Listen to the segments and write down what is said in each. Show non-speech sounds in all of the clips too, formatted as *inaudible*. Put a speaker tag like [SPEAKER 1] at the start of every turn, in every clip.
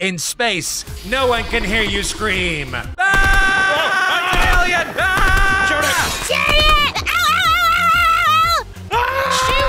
[SPEAKER 1] in space, no one can hear you scream. Ah! An alien! Ah!
[SPEAKER 2] Shoot it! Ow, ow, ow, ow, ow, ow! Shoot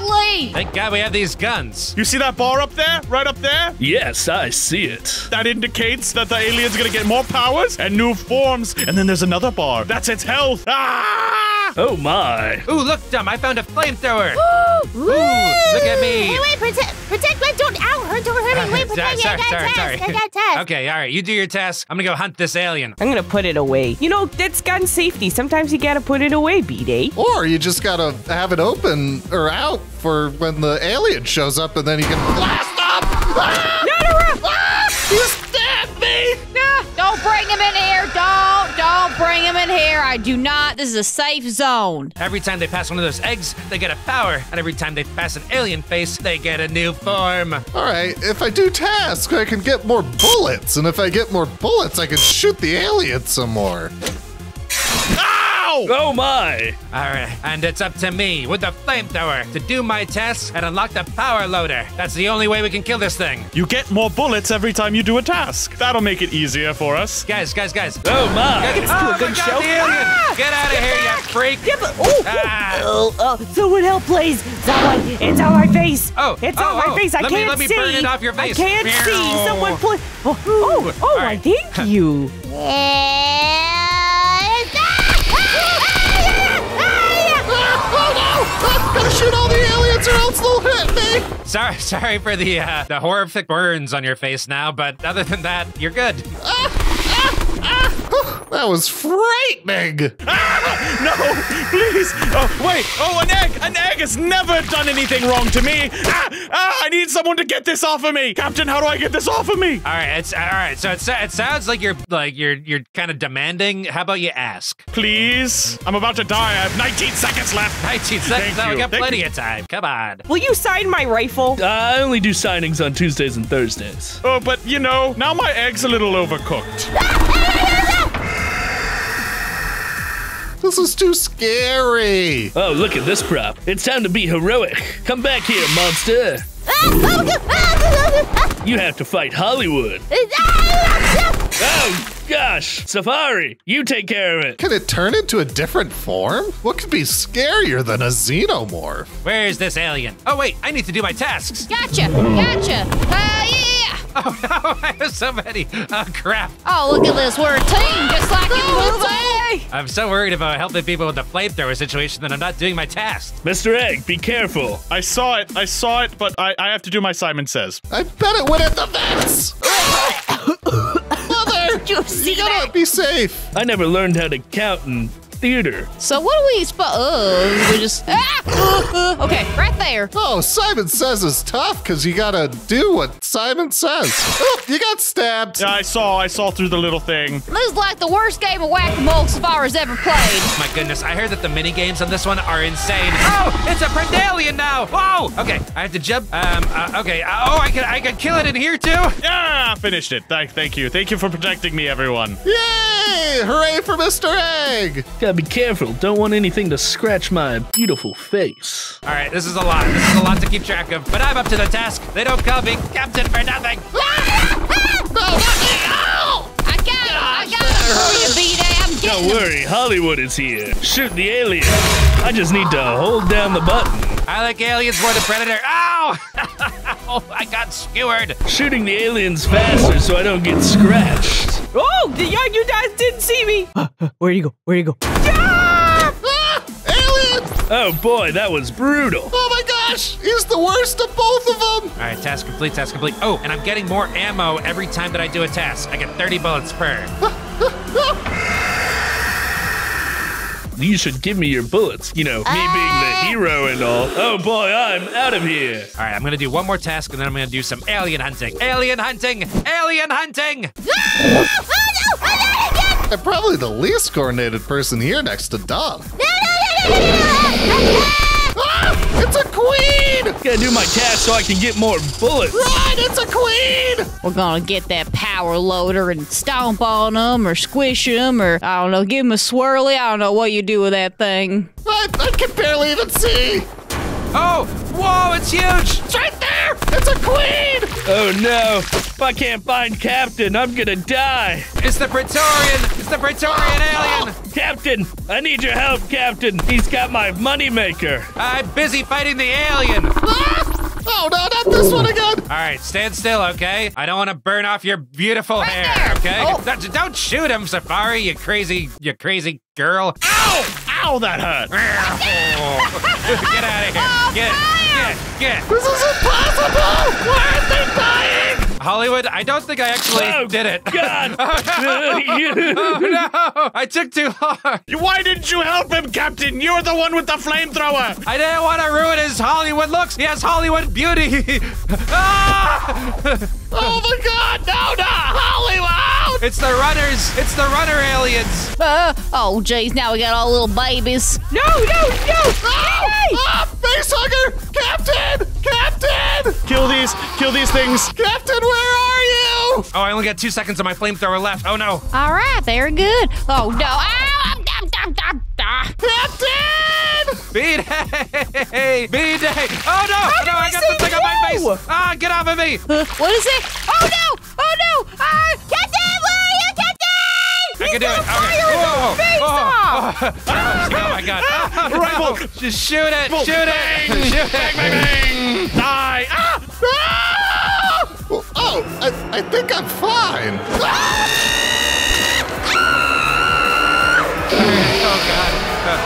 [SPEAKER 2] wildly!
[SPEAKER 1] Thank God we have these guns.
[SPEAKER 3] You see that bar up there? Right up there?
[SPEAKER 4] Yes, I see it.
[SPEAKER 3] That indicates that the alien's gonna get more powers and new forms. And then there's another bar. That's its health. Ah!
[SPEAKER 4] Oh my.
[SPEAKER 1] Ooh, look, Dumb, I found a flamethrower.
[SPEAKER 2] Ooh,
[SPEAKER 1] look at me.
[SPEAKER 2] Wait, wait, protect, protect me! Don't, ow, hurt, don't hurt me! *laughs* Wait, protect me! I got a test! I got a test!
[SPEAKER 1] okay, all right, you do your test. I'm gonna go hunt this alien.
[SPEAKER 5] I'm gonna put it away. You know, that's gun safety. Sometimes you gotta put it away, B-Day.
[SPEAKER 6] Or you just gotta have it open or out for when the alien shows up and then you can blast up! *laughs* Ah!
[SPEAKER 5] No, no, no!
[SPEAKER 6] Ah! You stabbed me!
[SPEAKER 2] No, don't bring him in here! Don't, don't bring him in here! I do not. This is a safe zone.
[SPEAKER 1] Every time they pass one of those eggs, they get a power, and every time they pass an alien face, they get a new form.
[SPEAKER 6] All right, if I do tasks, I can get more bullets, and if I get more bullets, I can shoot the alien some more.
[SPEAKER 3] Ow!
[SPEAKER 4] Oh my.
[SPEAKER 1] All right, and it's up to me with the flamethrower to do my tests and unlock the power loader. That's the only way we can kill this thing.
[SPEAKER 3] You get more bullets every time you do a task. That'll make it easier for us.
[SPEAKER 1] Guys, guys, guys.
[SPEAKER 4] Oh my.
[SPEAKER 1] Guys,
[SPEAKER 5] do a
[SPEAKER 1] oh,
[SPEAKER 5] good
[SPEAKER 1] my God,
[SPEAKER 5] show. Ah!
[SPEAKER 1] Get out of here, you freak!
[SPEAKER 5] Yeah, but, oh,
[SPEAKER 1] Ah.
[SPEAKER 5] oh, oh, someone help, please. Someone, it's on my face.
[SPEAKER 1] Oh,
[SPEAKER 5] it's
[SPEAKER 1] oh,
[SPEAKER 5] on my
[SPEAKER 1] oh.
[SPEAKER 5] face. I
[SPEAKER 1] Let
[SPEAKER 5] can't
[SPEAKER 1] let me
[SPEAKER 5] see.
[SPEAKER 1] burn it off your face.
[SPEAKER 5] I can't
[SPEAKER 1] Meow.
[SPEAKER 5] see. Someone please. Oh, oh, oh,
[SPEAKER 1] All right.
[SPEAKER 5] thank *laughs* you. *laughs*
[SPEAKER 6] else they'll hit me!
[SPEAKER 1] Sorry, *laughs* sorry for the uh, the horrific burns on your face now, but other than that, you're good.
[SPEAKER 6] That was frightening!
[SPEAKER 3] Ah, no, please. Oh, wait. Oh, an egg. An egg has never done anything wrong to me. Ah, ah, I need someone to get this off of me. Captain, how do I get this off of me?
[SPEAKER 1] All right, it's all right. So it, sa- it sounds like you're like you're you're kind of demanding. How about you ask?
[SPEAKER 3] Please. I'm about to die. I have 19 seconds left.
[SPEAKER 1] 19 seconds.
[SPEAKER 3] Thank
[SPEAKER 1] now we
[SPEAKER 3] you.
[SPEAKER 1] got
[SPEAKER 3] Thank
[SPEAKER 1] plenty
[SPEAKER 3] you.
[SPEAKER 1] of time. Come on.
[SPEAKER 5] Will you sign my rifle?
[SPEAKER 4] I only do signings on Tuesdays and Thursdays.
[SPEAKER 3] Oh, but you know, now my egg's a little overcooked. *laughs*
[SPEAKER 6] This is too scary!
[SPEAKER 4] Oh, look at this prop. It's time to be heroic. Come back here, monster. You have to fight Hollywood. Oh, gosh. Safari, you take care of it.
[SPEAKER 6] Can it turn into a different form? What could be scarier than a xenomorph?
[SPEAKER 1] Where is this alien? Oh wait, I need to do my tasks.
[SPEAKER 2] Gotcha, gotcha. Uh, yeah.
[SPEAKER 1] Oh *laughs* no, I have so many. Oh crap.
[SPEAKER 2] Oh, look at this. We're a team, just like in the movie.
[SPEAKER 1] I'm so worried about helping people with the flamethrower situation that I'm not doing my task.
[SPEAKER 4] Mr. Egg, be careful.
[SPEAKER 3] I saw it. I saw it, but I, I have to do my Simon Says.
[SPEAKER 6] I bet it went in the vents! *coughs* Mother!
[SPEAKER 5] You see
[SPEAKER 6] You gotta
[SPEAKER 5] that?
[SPEAKER 6] be safe!
[SPEAKER 4] I never learned how to count in theater.
[SPEAKER 2] So what do we supposed? Oh, we just. Ah! *gasps* okay, right there.
[SPEAKER 6] Oh, Simon Says is tough because you gotta do what Simon says. Oh, you got stabbed!
[SPEAKER 3] Yeah, I saw. I saw through the little thing.
[SPEAKER 2] This is like the worst game of whack-a-mole Safari's ever played.
[SPEAKER 1] My goodness, I heard that the mini games on this one are insane. Oh, it's a print alien now. Whoa. Okay, I have to jump. Um. Uh, okay. Uh, oh, I can I can kill it in here too.
[SPEAKER 3] Yeah, finished it. Thank, thank you. Thank you for protecting me, everyone.
[SPEAKER 6] Yay! Hooray for Mr. Egg!
[SPEAKER 4] Gotta be careful. Don't want anything to scratch my beautiful face.
[SPEAKER 1] All right, this is a lot. This is a lot to keep track of. But I'm up to the task. They don't call me captain for nothing. *laughs*
[SPEAKER 2] I got him. I got him for you, B-Day.
[SPEAKER 4] Don't
[SPEAKER 2] him.
[SPEAKER 4] worry, Hollywood is here. Shoot the alien. I just need to hold down the button.
[SPEAKER 1] I like aliens more than predator. Ow! *laughs* oh, I got skewered.
[SPEAKER 4] Shooting the aliens faster so I don't get scratched.
[SPEAKER 5] Oh, the young you guys didn't see me. *gasps* Where'd you go? Where'd you go?
[SPEAKER 6] Ah! Alien!
[SPEAKER 4] Oh boy, that was brutal.
[SPEAKER 6] Oh my gosh! He's the worst of both of them!
[SPEAKER 1] All right, task complete. Task complete. Oh, and I'm getting more ammo every time that I do a task. I get 30 bullets per. *laughs*
[SPEAKER 4] You should give me your bullets. You know, me being the hero and all. Oh boy, I'm out of here.
[SPEAKER 1] All right, I'm gonna do one more task, and then I'm gonna do some alien hunting. Alien hunting. Alien hunting. No!
[SPEAKER 6] I'm probably the least coordinated person here next to Dom. Ah! It's a queen!
[SPEAKER 4] Gotta do my task so I can get more bullets.
[SPEAKER 6] Run! It's a queen!
[SPEAKER 2] We're gonna get that power loader and stomp on them or squish them or I don't know, give them a swirly. I don't know what you do with that thing.
[SPEAKER 6] I, I can barely even see.
[SPEAKER 1] Oh, Whoa, it's huge! It's right there!
[SPEAKER 6] It's a queen!
[SPEAKER 4] Oh no! If I can't find Captain, I'm gonna die.
[SPEAKER 1] It's the Praetorian! It's the Praetorian alien!
[SPEAKER 4] Captain, I need your help, Captain. He's got my moneymaker.
[SPEAKER 1] I'm busy fighting the alien!
[SPEAKER 6] Ah! Oh no, not this one again!
[SPEAKER 1] All right, stand still, okay? I don't want to burn off your beautiful hair,
[SPEAKER 2] there.
[SPEAKER 1] okay?
[SPEAKER 2] Oh.
[SPEAKER 1] Don't, don't shoot him, Safari, you crazy, you crazy girl.
[SPEAKER 3] Ow! Ow, that hurt. *laughs*
[SPEAKER 1] get out of here. Get, get, get.
[SPEAKER 6] This is impossible! Why are they dying?
[SPEAKER 1] Hollywood, I don't think I actually
[SPEAKER 4] Oh,
[SPEAKER 1] did it.
[SPEAKER 4] God! *laughs* *laughs*
[SPEAKER 1] oh no! I took too long.
[SPEAKER 3] Why didn't you help him, Captain? You're the one with the flamethrower.
[SPEAKER 1] I didn't want to ruin his Hollywood looks. He has Hollywood beauty. *laughs* ah!
[SPEAKER 6] Oh my god, no, no! Hollywood!
[SPEAKER 1] It's the runners. It's the runner aliens.
[SPEAKER 2] Uh, oh, jeez, now we got all little babies.
[SPEAKER 5] No, no, no!
[SPEAKER 6] Oh! Ah, face hugger! Captain! Captain!
[SPEAKER 3] Kill these, kill these things.
[SPEAKER 6] Captain, where are you?
[SPEAKER 1] Oh, I only got two seconds of my flamethrower left. Oh no.
[SPEAKER 2] All right, very good. Oh, no. Ow! I'm, I'm, I'm, I'm, ah.
[SPEAKER 6] Captain!
[SPEAKER 1] B-Day! B-Day! Oh no! Oh, no, I got the thing on my face! Ah, get off of me!
[SPEAKER 2] Uh, what is it? Oh! Oh, no!
[SPEAKER 1] I can do it.
[SPEAKER 5] gonna
[SPEAKER 1] Okay.
[SPEAKER 5] fire
[SPEAKER 1] Whoa,
[SPEAKER 5] face
[SPEAKER 1] whoa,
[SPEAKER 5] off.
[SPEAKER 1] whoa. *laughs* Oh my god. Oh, no.
[SPEAKER 3] Rifle.
[SPEAKER 1] Just shoot it! Shoot it! *laughs* Shoot
[SPEAKER 3] Bang,
[SPEAKER 1] it!
[SPEAKER 3] bang, bang. Die. Ah!
[SPEAKER 6] Ah! Oh, I, I think I'm fine.
[SPEAKER 1] Oh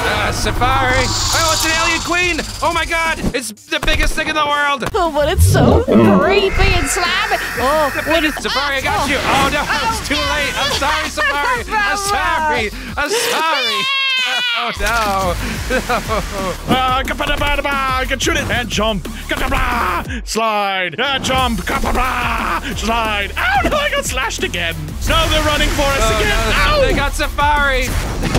[SPEAKER 1] Uh, Safari! Oh, it's an alien queen! Oh my god! It's the biggest thing in the world!
[SPEAKER 2] Oh, but it's so creepy and slimy. Oh, what is
[SPEAKER 1] Safari, I got you! Oh no, it's too late! I'm sorry, *laughs* Safari! I'm sorry! I'm sorry! Oh no!
[SPEAKER 3] Ah, *laughs* ka-ba-da-ba-da-ba. I can shoot it and jump. Ka-da-blah. Slide. Ah, jump. Ka-ba-blah. Slide. Ow, no, I got slashed again. No, they're running for us
[SPEAKER 1] Oh,
[SPEAKER 3] again.
[SPEAKER 1] no,
[SPEAKER 3] Ow.
[SPEAKER 1] they got Safari! *laughs*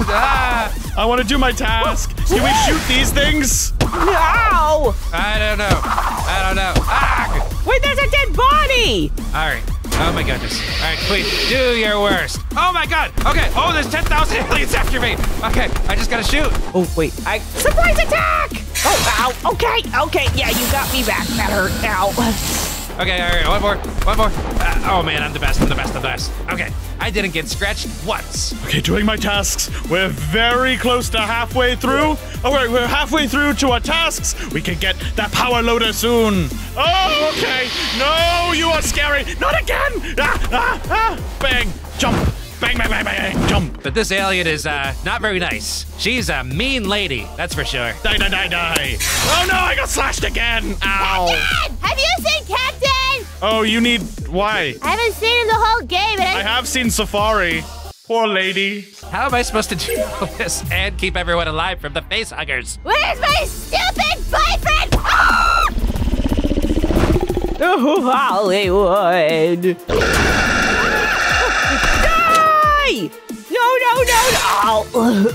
[SPEAKER 1] ah,
[SPEAKER 3] I want to do my task. Can we shoot these things?
[SPEAKER 5] Ow!
[SPEAKER 1] I don't know. I don't know. Ah!
[SPEAKER 5] Wait, there's a dead body!
[SPEAKER 1] All right. Oh my goodness. All right, Queen, do your worst. Oh my god. Okay. Oh, there's 10,000 *laughs* aliens after me. Okay, I just gotta shoot.
[SPEAKER 5] Oh, wait, I. Surprise attack! Oh, ow. Okay, okay, yeah, you got me back. That hurt. Ow.
[SPEAKER 1] Okay, all right, one more, one more. Uh, oh man, I'm the best, I'm the best, I'm the best. Okay, I didn't get scratched once.
[SPEAKER 3] Okay, doing my tasks. We're very close to halfway through. All right, we're halfway through to our tasks. We can get that power loader soon. Oh, okay. No, you are scary. Not again. Ah, ah, ah. Bang. Jump. Bang, bang, bang, bang. Jump.
[SPEAKER 1] But this alien is uh, not very nice. She's a mean lady, that's for sure.
[SPEAKER 3] Die, die, die, die. Oh, no, I got slashed again. Ow.
[SPEAKER 2] Captain! Have you seen Captain?
[SPEAKER 3] Oh, you need. Why?
[SPEAKER 2] I haven't seen him the whole game, and
[SPEAKER 3] I
[SPEAKER 2] I.
[SPEAKER 3] have seen Safari. Poor lady.
[SPEAKER 1] How am I supposed to do all this and keep everyone alive from the face huggers?
[SPEAKER 2] Where's my stupid boyfriend? Ah!
[SPEAKER 5] Oh, Hollywood. No. *laughs*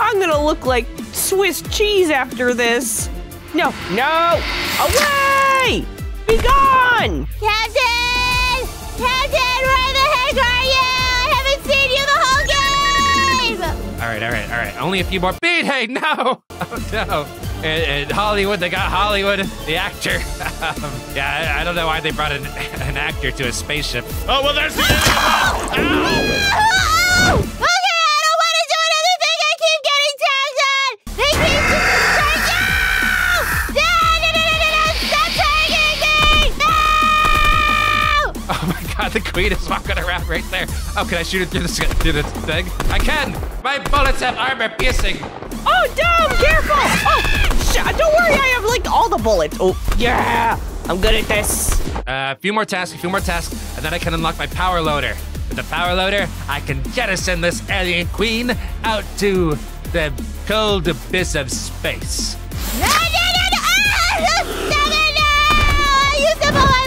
[SPEAKER 5] I'm gonna look like Swiss cheese after this. No, no. Away! Be gone!
[SPEAKER 2] Captain! Captain, where the heck are you? I haven't seen you the whole game!
[SPEAKER 1] All right, all right, all right. Only a few more. Beat, hey, no! *laughs* Oh no! And, and Hollywood, they got Hollywood, the actor. *laughs* um, yeah, I, I don't know why they brought an, an actor to a spaceship.
[SPEAKER 3] Oh, well, there's the. Ow.
[SPEAKER 2] Oh! Okay, I don't want to do another. I keep getting tagged. They keep tagging. No! No! No! No! No! No! no. Stop tagging me! No!
[SPEAKER 1] Oh my god, the queen is walking around right there. Oh, can I shoot it through the, through the thing? I can! My bullets have armor piercing.
[SPEAKER 5] Oh, Dom, careful! Oh, sh- don't worry, I have like all the bullets. Oh, yeah, I'm good at this.
[SPEAKER 1] Uh, a few more tasks, a few more tasks, and then I can unlock my power loader. With the power loader, I can jettison this alien queen out to the cold abyss of space.
[SPEAKER 2] No! No! No! No! Ah! No! I used up all my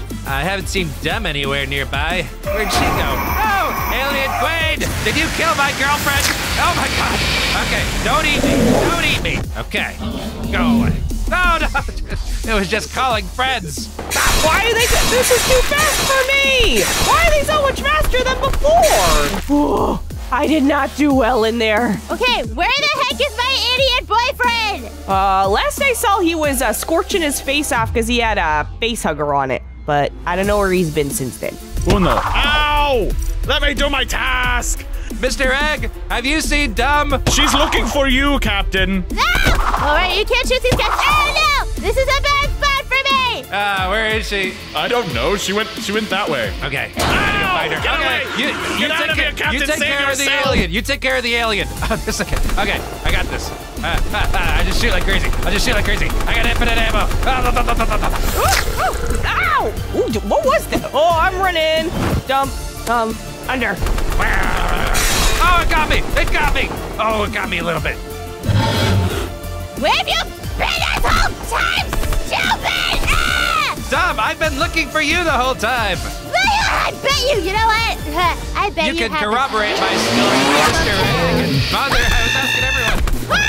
[SPEAKER 2] bullets.
[SPEAKER 1] I haven't seen Dem anywhere nearby. Where'd she go? Oh, alien queen! Did you kill my girlfriend? Oh my god! Okay, don't eat me. Don't eat me. Okay, go away. No, *laughs* no, it was just calling friends.
[SPEAKER 5] Why are they? This is too fast for me. Why are they so much faster than before? *gasps* I did not do well in there.
[SPEAKER 2] Okay, where the heck is my idiot boyfriend?
[SPEAKER 5] Uh, last I saw, he was uh, scorching his face off because he had a face hugger on it. But I don't know where he's been since then.
[SPEAKER 3] Uno. Ow! Let me do my task.
[SPEAKER 1] Mr. Egg, have you seen Dumb?
[SPEAKER 3] She's looking for you, Captain.
[SPEAKER 2] No! All right, you can't shoot these guys. Oh no! This is a bad spot for me.
[SPEAKER 1] Ah, where is she?
[SPEAKER 3] I don't know. She went. She went that way.
[SPEAKER 1] Okay, I'm gonna go find her.
[SPEAKER 3] Get
[SPEAKER 1] okay,
[SPEAKER 3] away!
[SPEAKER 1] you, you
[SPEAKER 3] Get out
[SPEAKER 1] take
[SPEAKER 3] of
[SPEAKER 1] care,
[SPEAKER 3] here, Captain,
[SPEAKER 1] You take
[SPEAKER 3] save
[SPEAKER 1] care of the alien. You take care of the alien. *laughs* Oh, this okay. Okay, I got this. Uh, *laughs* ah, I just shoot like crazy. I just shoot like crazy. I got infinite ammo. *laughs*
[SPEAKER 5] Ow! Ooh, what was that? Oh, I'm running. Dump, um, under.
[SPEAKER 1] Oh, it got me. It got me. Oh, it got me a little bit.
[SPEAKER 2] Where have you been this whole time, stupid? Ah!
[SPEAKER 1] Dumb, I've been looking for you the whole time.
[SPEAKER 2] I bet you. You know what? *laughs* I bet you.
[SPEAKER 1] You can
[SPEAKER 2] have
[SPEAKER 1] corroborate my *laughs* skills, Mr. Egg. Mother, I was asking everyone.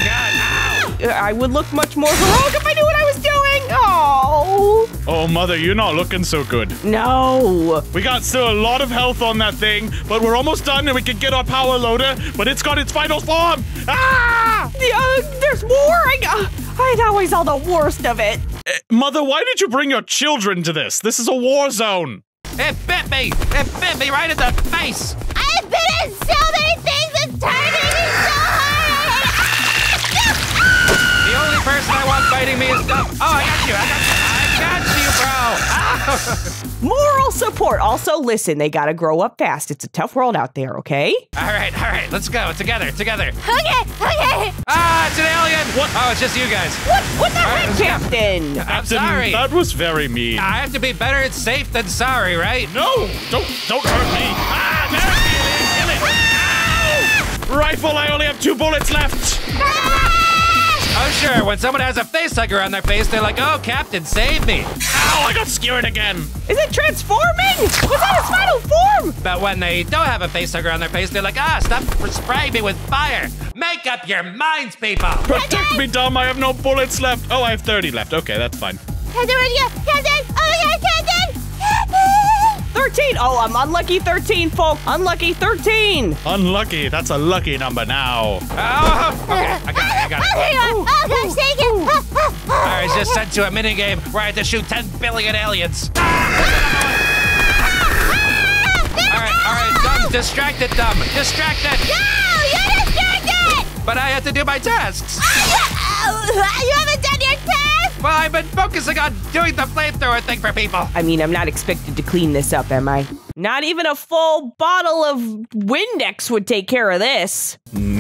[SPEAKER 1] God, *laughs* ow.
[SPEAKER 5] I would look much more heroic if I knew what I was doing. Oh,
[SPEAKER 3] Oh, mother, you're not looking so good.
[SPEAKER 5] no.
[SPEAKER 3] We got still a lot of health on that thing, but we're almost done and we can get our power loader, but it's got its final form. Ah!
[SPEAKER 5] Uh, there's more. I, uh, I always saw the worst of it.
[SPEAKER 3] Eh, Mother, why did you bring your children to this? This is a war zone.
[SPEAKER 1] It bit me. It bit me right in the face.
[SPEAKER 5] Support. Also, listen, they gotta grow up fast. It's a tough world out there, okay?
[SPEAKER 1] All right, all right. Let's go together, together.
[SPEAKER 2] Okay, okay.
[SPEAKER 1] Ah, it's an alien. What? Oh, it's just you guys.
[SPEAKER 5] What? What the
[SPEAKER 1] All right,
[SPEAKER 5] heck,
[SPEAKER 1] let's go.
[SPEAKER 5] Captain?
[SPEAKER 1] I'm
[SPEAKER 3] Captain,
[SPEAKER 1] sorry.
[SPEAKER 3] That was very mean.
[SPEAKER 1] I have to be better at safe than sorry, right?
[SPEAKER 3] No! Don't don't hurt me! Ah, there, kill it, kill it! Ow! Rifle, I only have two bullets left!
[SPEAKER 1] Oh, sure. When someone has a face hugger on their face, they're like, "Oh, Captain, save me."
[SPEAKER 3] Ow, I got skewered again!
[SPEAKER 5] Is it transforming? Was that its final form?
[SPEAKER 1] But when they don't have a face hugger on their face, they're like, "Ah, stop spraying me with fire." Make up your minds, people.
[SPEAKER 3] Protect me, dumb, I have no bullets left! Oh, I have 30 left. Okay, that's fine.
[SPEAKER 2] Captain, where'd you go? Captain! Oh my god, Captain! Captain!
[SPEAKER 5] 13. Oh, I'm unlucky 13, folk. Unlucky 13.
[SPEAKER 3] Unlucky, that's a lucky number now.
[SPEAKER 1] Oh, okay. I got it. I got
[SPEAKER 2] Oh,
[SPEAKER 1] it.
[SPEAKER 2] there you are. Oh gosh, thank you. Ah, ah, ah.
[SPEAKER 1] All right, just sent to a minigame where I had to shoot 10 billion aliens. All right, all right, dumb, distracted, dumb, distracted.
[SPEAKER 2] No, you're distracted!
[SPEAKER 1] But I have to do my tasks.
[SPEAKER 2] Oh, you haven't done your task?
[SPEAKER 1] Well, I've been focusing on doing the flamethrower thing for people.
[SPEAKER 5] I mean, I'm not expected to clean this up, am I? Not even a full bottle of Windex would take care of this.
[SPEAKER 3] I've done-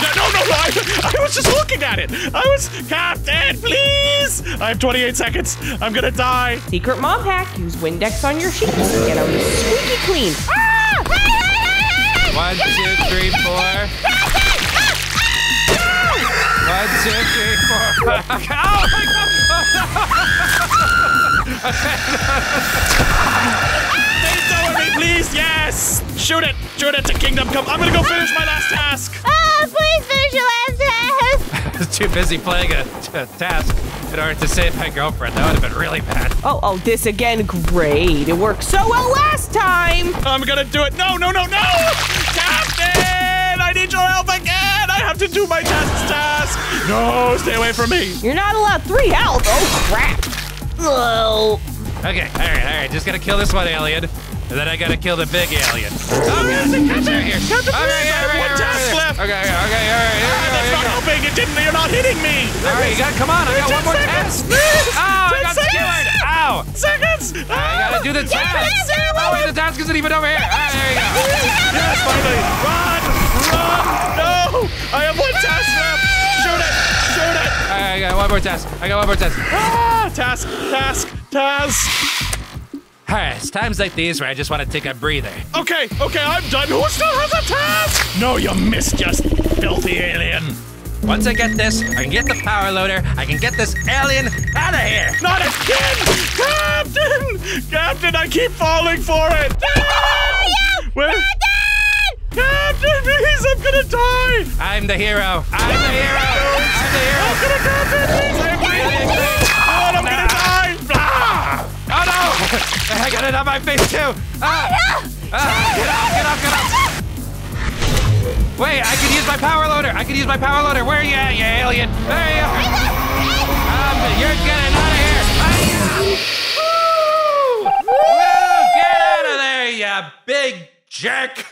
[SPEAKER 3] no, no, no, I, I was just looking at it! I was. Captain, please! I have 28 seconds. I'm gonna die.
[SPEAKER 5] Secret mom hack. Use Windex on your sheets to get them squeaky clean.
[SPEAKER 2] Ah! Hey, hey, hey, hey, hey!
[SPEAKER 1] One, two, three, four. One, two, three, four. *laughs* oh my
[SPEAKER 3] Stay down with me, please! Yes! Shoot it! Shoot it to Kingdom Come! I'm gonna go finish my last task!
[SPEAKER 2] Oh, *laughs* please finish your last task!
[SPEAKER 1] god! I was too busy playing a, a task in order to save my girlfriend. That would have been really bad.
[SPEAKER 5] Oh, oh, this again. Great. It worked so well last time.
[SPEAKER 3] I'm gonna do it! No, no, no, no! Captain! I need your help again! I have to do my tasks task! No, stay away from me!
[SPEAKER 5] You're not allowed three health. Oh, crap. Oh.
[SPEAKER 1] Okay, all right, all right. Just gotta kill this one alien, and then I gotta kill the big alien. Oh god, the cats are here.
[SPEAKER 3] Captain,
[SPEAKER 1] Okay,
[SPEAKER 3] please, I have one
[SPEAKER 1] all right,
[SPEAKER 3] task
[SPEAKER 1] all right.
[SPEAKER 3] left.
[SPEAKER 1] Okay, okay, okay, all right. Here we
[SPEAKER 3] Ah,
[SPEAKER 1] go,
[SPEAKER 3] that's not
[SPEAKER 1] go.
[SPEAKER 3] helping! It didn't! You're not hitting me!
[SPEAKER 1] All right, you got. Come on, I got one more
[SPEAKER 3] Ten
[SPEAKER 1] task. *laughs* Oh, I got
[SPEAKER 3] seconds.
[SPEAKER 1] skewered. Ow.
[SPEAKER 3] Seconds!
[SPEAKER 1] I gotta do the task. Oh wait, the task isn't even over here. All right, there you go.
[SPEAKER 3] Yes, finally! Run! Run! No! I have one task left! Shoot it! Shoot it!
[SPEAKER 1] All right, I got one more task. I got one more task.
[SPEAKER 3] Ah! Task! Task! Task!
[SPEAKER 1] All right, it's times like these where I just want to take a breather.
[SPEAKER 3] Okay, okay, I'm done. Who still has a task? No, you missed, you filthy alien.
[SPEAKER 1] Once I get this, I can get the power loader. I can get this alien out of here.
[SPEAKER 3] Not again! Captain! Captain, I keep falling for it! Where? Captain, please, I'm gonna die!
[SPEAKER 1] I'm the hero. I'm the hero. I'm the hero.
[SPEAKER 3] I'm gonna Captain, please, I'm breathing! Oh, I'm gonna die!
[SPEAKER 1] Oh no! I got it on my face too. Ah! Ah, get off! Get off! Get off! Wait, I can use my power loader. I can use my power loader. Where are you at, you alien? There you are. Um, you're getting out of here. Woo! Woo! Get out of there, you big jerk.